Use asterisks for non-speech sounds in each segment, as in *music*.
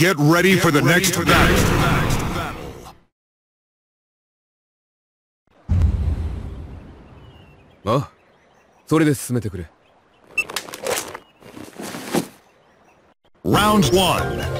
Get ready for the next battle. あそれで進めてくれ Round one.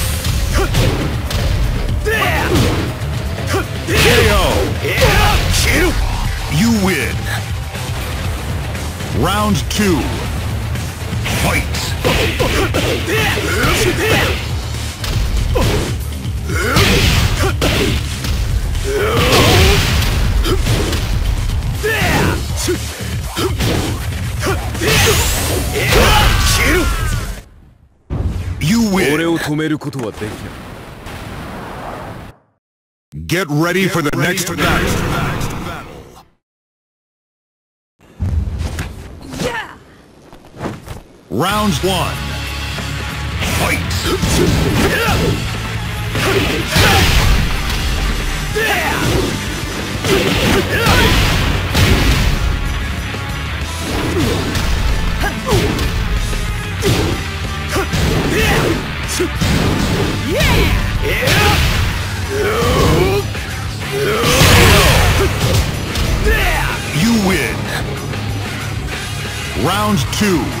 Round two. Fight! You win! Get ready for the next match! Round one. Fight. You win. Round two.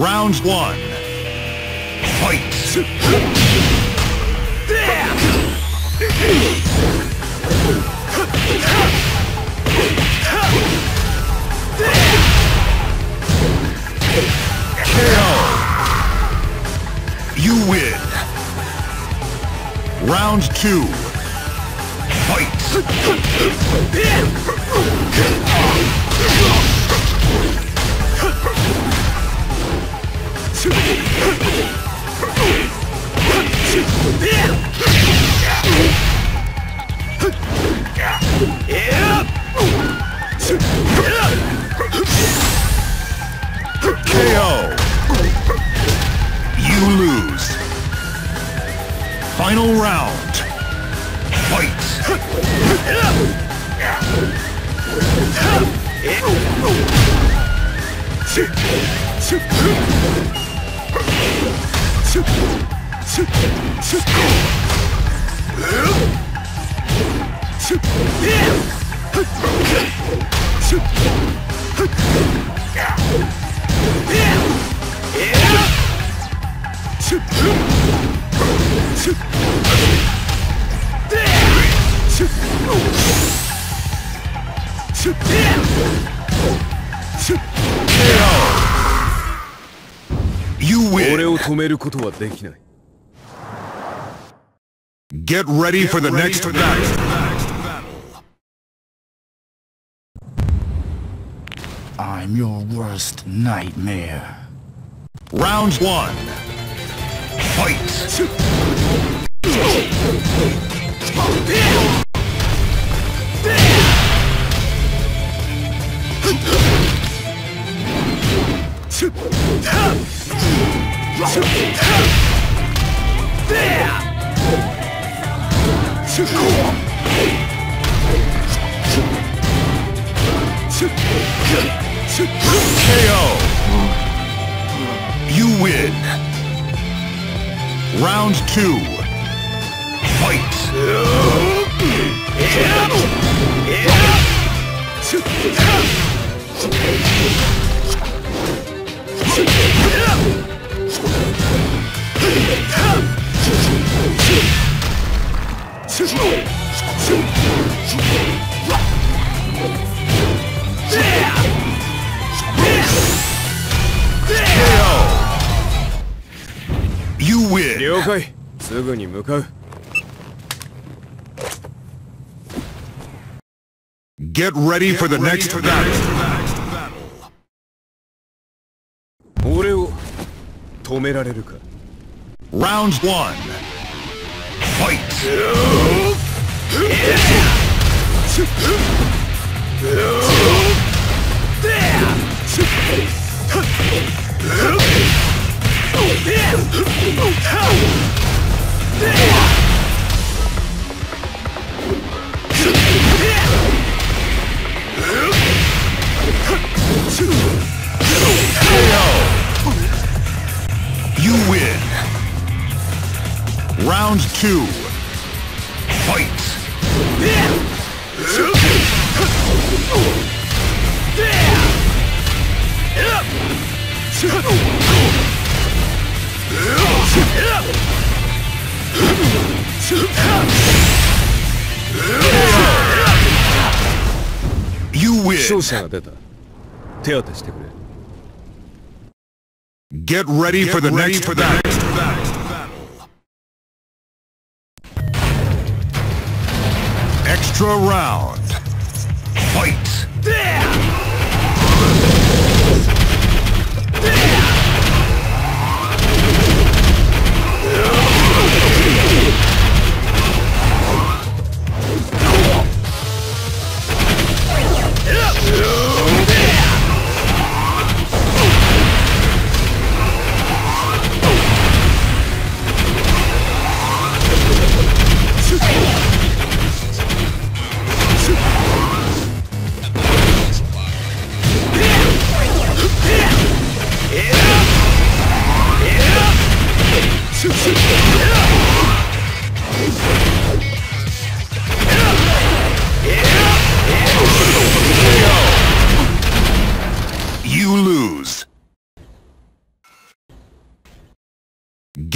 Round one. Fight. You win. Round two. Final round. Fight. *laughs* You 俺 win. を止めることはできない Get ready for the next battle. I'm I'm your worst nightmare. Round one. Fight! KO! You win! Round two. You 了解。すぐに向かう。Get ready for the next battle. 俺を止められるか Round one. Fight! You win. Round two. Fight! You 負 win. 傷者が出た 手当てしてくれ Get ready for the next battle. Extra round. Fight!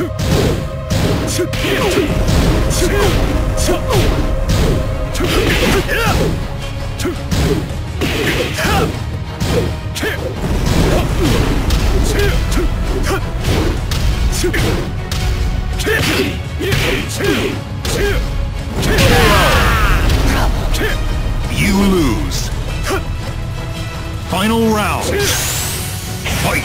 You lose. Final round. Fight!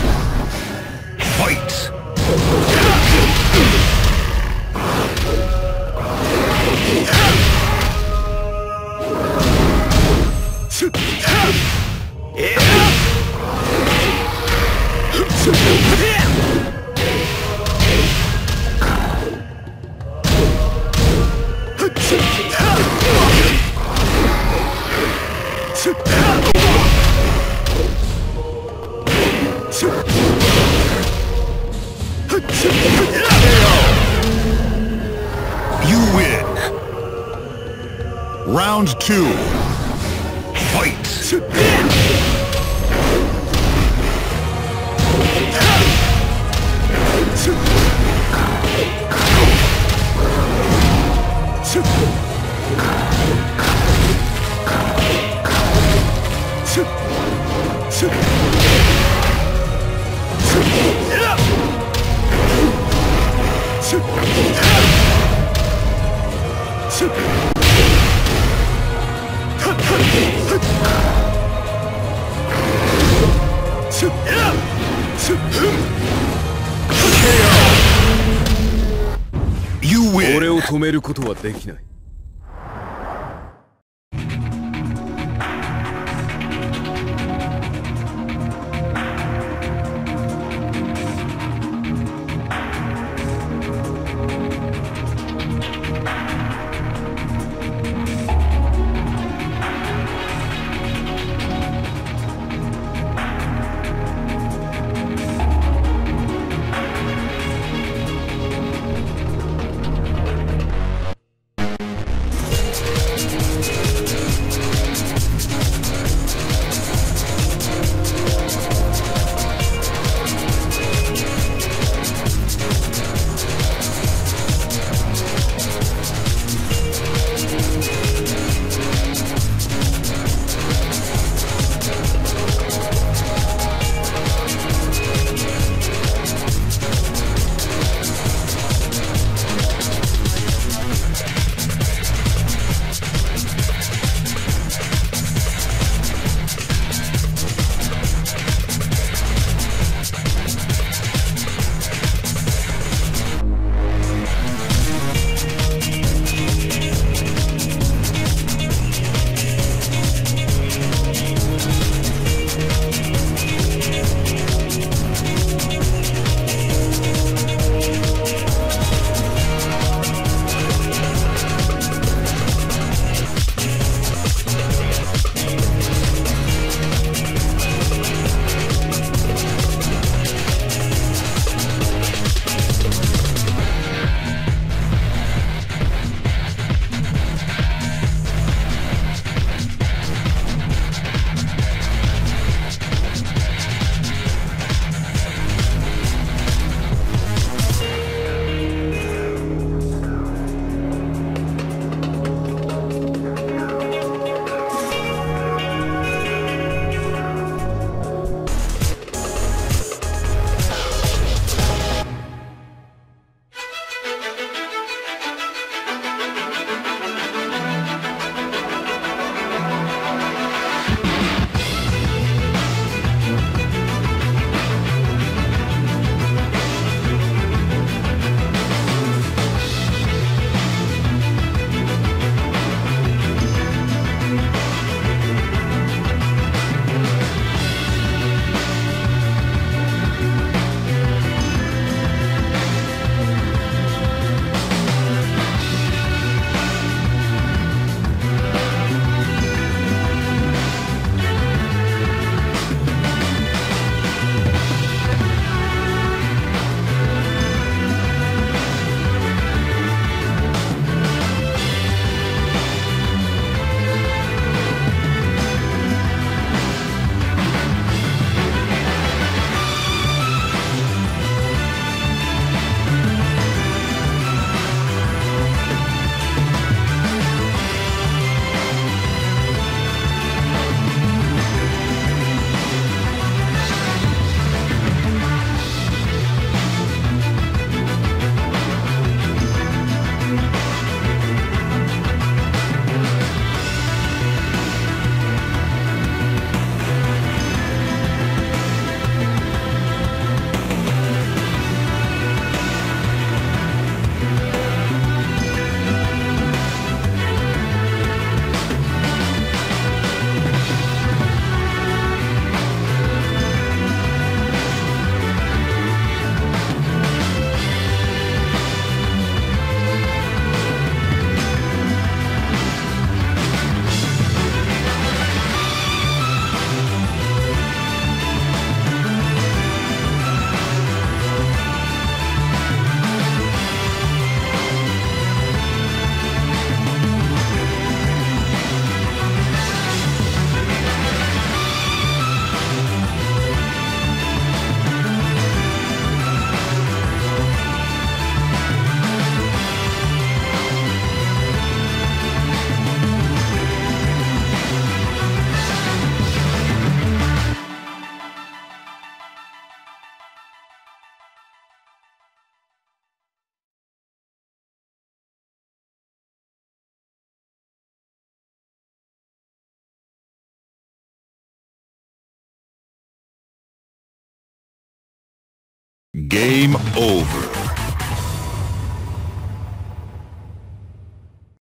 Game over.